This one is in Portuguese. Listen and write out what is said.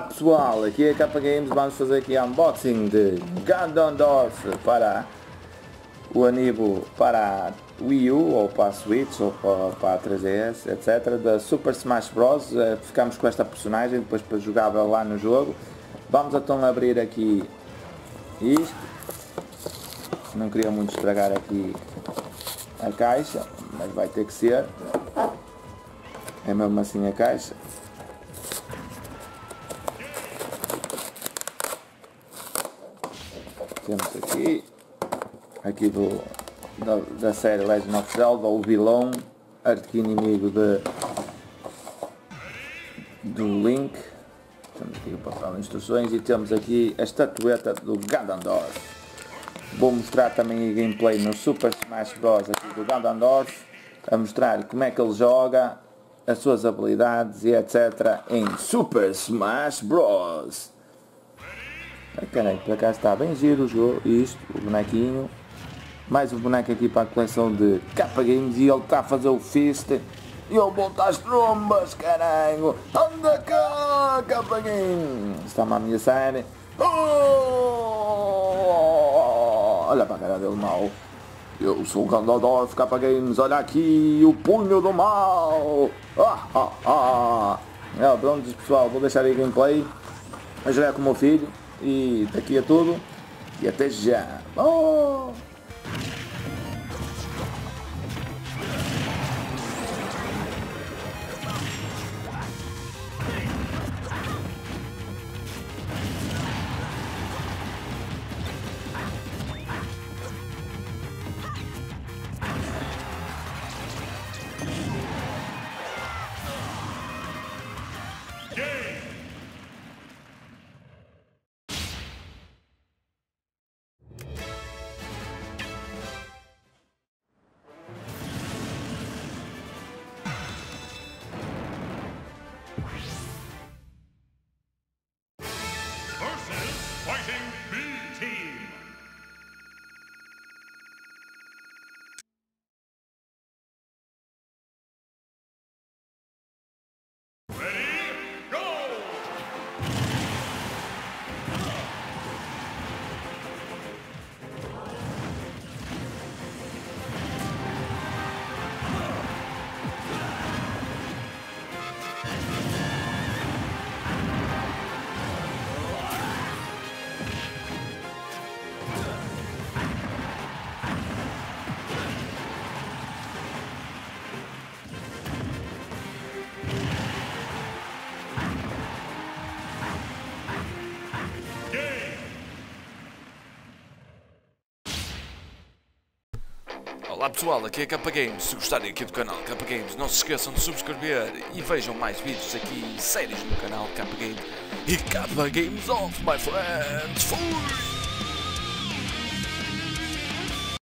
pessoal, aqui é a Games, vamos fazer aqui unboxing de Gandondorf para o Amiibo para a Wii U ou para a Switch ou para, para a 3DS, etc. da Super Smash Bros. Eh, Ficamos com esta personagem depois para jogável lá no jogo. Vamos então abrir aqui isto. Não queria muito estragar aqui a caixa, mas vai ter que ser. É mesmo assim a caixa. Temos aqui, aqui do, da, da série Legend of Zelda, o vilão, arqui-inimigo de, do Link. Temos aqui o papel de instruções e temos aqui a estatueta do Ganondorf. Vou mostrar também a gameplay no Super Smash Bros. aqui do Ganondorf, a mostrar como é que ele joga, as suas habilidades e etc. em Super Smash Bros. Ai, caralho, para cá está bem giro o jogo, isto, o bonequinho. Mais um boneco aqui para a coleção de Kappa Games e ele está a fazer o fist. E ele volta às trombas, caralho. Anda cá, Kappa Games. Está-me a ameaçar. Oh! Olha para a cara dele mal. Eu sou o Gandalf Kappa Games, olha aqui o punho do mal. Ah, ah, ah. É, pronto pessoal, vou deixar aí gameplay. A jogar com o meu filho. E daqui é tudo. E até já. Oh! Fighting B Team. Olá pessoal, aqui é Kappa Games. Se gostarem aqui do canal Kappa Games, não se esqueçam de subscrever e vejam mais vídeos aqui, séries no canal Kappa Games e Kappa Games Off, my friends. Fui!